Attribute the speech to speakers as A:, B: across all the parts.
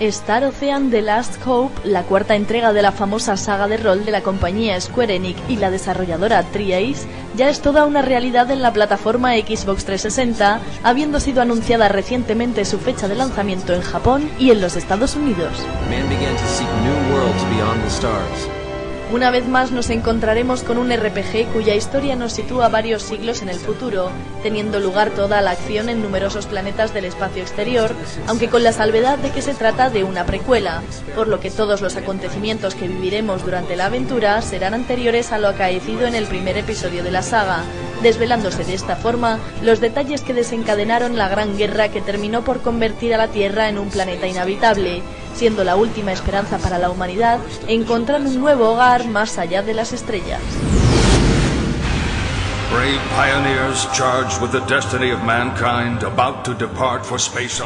A: Star Ocean The Last Hope, la cuarta entrega de la famosa saga de rol de la compañía Square Enix y la desarrolladora Triace, ya es toda una realidad en la plataforma Xbox 360, habiendo sido anunciada recientemente su fecha de lanzamiento en Japón y en los Estados Unidos. Una vez más nos encontraremos con un RPG cuya historia nos sitúa varios siglos en el futuro, teniendo lugar toda la acción en numerosos planetas del espacio exterior, aunque con la salvedad de que se trata de una precuela, por lo que todos los acontecimientos que viviremos durante la aventura serán anteriores a lo acaecido en el primer episodio de la saga, desvelándose de esta forma los detalles que desencadenaron la gran guerra que terminó por convertir a la Tierra en un planeta inhabitable, siendo la última esperanza para la humanidad encontrar un nuevo hogar más allá de las estrellas.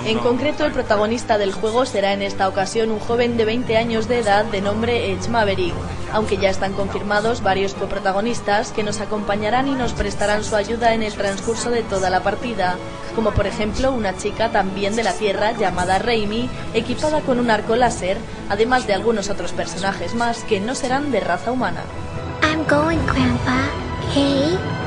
A: En concreto, el protagonista del juego será en esta ocasión un joven de 20 años de edad de nombre Edge Maverick, aunque ya están confirmados varios coprotagonistas que nos acompañarán y nos prestarán su ayuda en el transcurso de toda la partida, como por ejemplo una chica también de la Tierra llamada Raimi, equipada con un arco láser, además de algunos otros personajes más que no serán de raza humana. I'm going, Grandpa. Hey.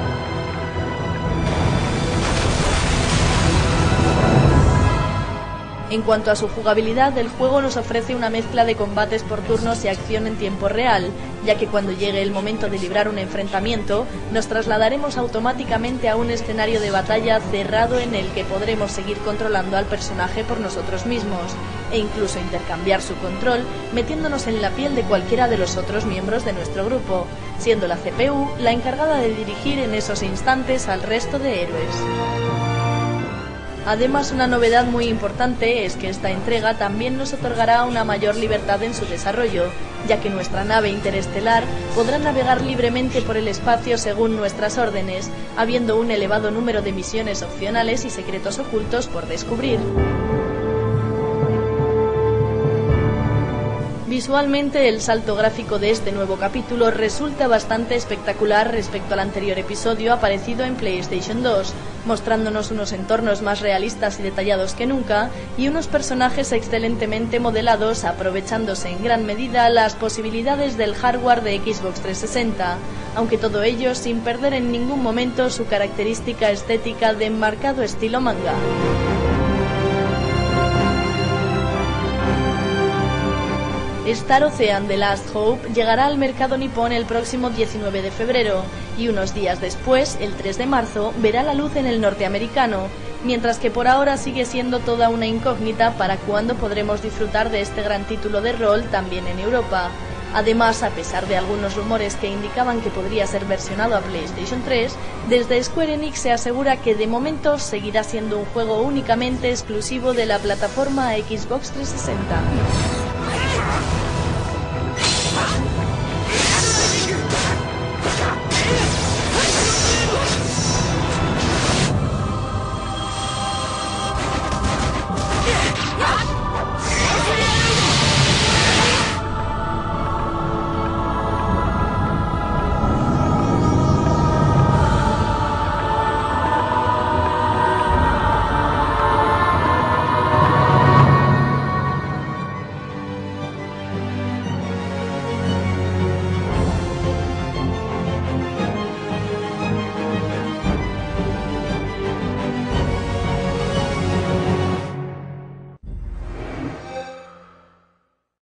A: En cuanto a su jugabilidad, el juego nos ofrece una mezcla de combates por turnos y acción en tiempo real, ya que cuando llegue el momento de librar un enfrentamiento, nos trasladaremos automáticamente a un escenario de batalla cerrado en el que podremos seguir controlando al personaje por nosotros mismos, e incluso intercambiar su control metiéndonos en la piel de cualquiera de los otros miembros de nuestro grupo, siendo la CPU la encargada de dirigir en esos instantes al resto de héroes. Además, una novedad muy importante es que esta entrega también nos otorgará una mayor libertad en su desarrollo, ya que nuestra nave interestelar podrá navegar libremente por el espacio según nuestras órdenes, habiendo un elevado número de misiones opcionales y secretos ocultos por descubrir. Visualmente el salto gráfico de este nuevo capítulo resulta bastante espectacular respecto al anterior episodio aparecido en PlayStation 2, mostrándonos unos entornos más realistas y detallados que nunca y unos personajes excelentemente modelados aprovechándose en gran medida las posibilidades del hardware de Xbox 360, aunque todo ello sin perder en ningún momento su característica estética de marcado estilo manga. Star Ocean The Last Hope llegará al mercado nipón el próximo 19 de febrero y unos días después, el 3 de marzo, verá la luz en el norteamericano, mientras que por ahora sigue siendo toda una incógnita para cuándo podremos disfrutar de este gran título de rol también en Europa. Además, a pesar de algunos rumores que indicaban que podría ser versionado a PlayStation 3, desde Square Enix se asegura que de momento seguirá siendo un juego únicamente exclusivo de la plataforma Xbox 360.